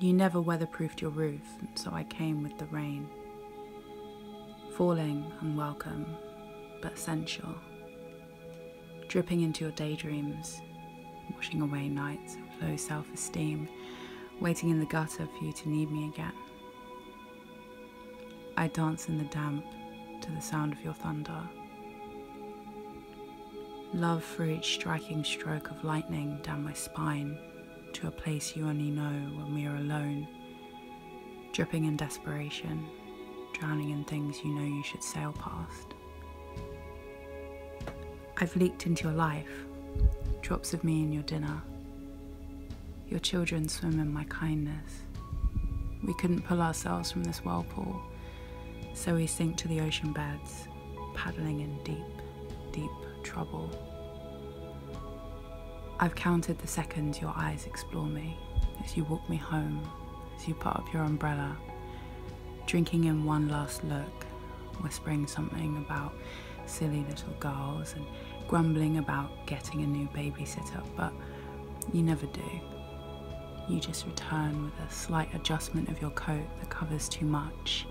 You never weatherproofed your roof, so I came with the rain. Falling unwelcome, but essential. Dripping into your daydreams, washing away nights of low self esteem, waiting in the gutter for you to need me again. I dance in the damp to the sound of your thunder. Love for each striking stroke of lightning down my spine to a place you only know when we are alone, dripping in desperation, drowning in things you know you should sail past. I've leaked into your life, drops of me in your dinner. Your children swim in my kindness. We couldn't pull ourselves from this whirlpool, so we sink to the ocean beds, paddling in deep, deep trouble. I've counted the seconds your eyes explore me as you walk me home, as you put up your umbrella, drinking in one last look, whispering something about silly little girls and grumbling about getting a new babysitter, but you never do. You just return with a slight adjustment of your coat that covers too much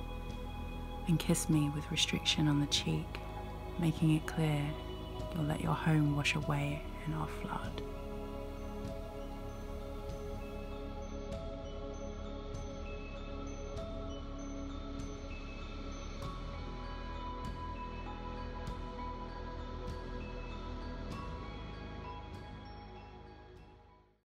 and kiss me with restriction on the cheek, making it clear you'll let your home wash away in our flood.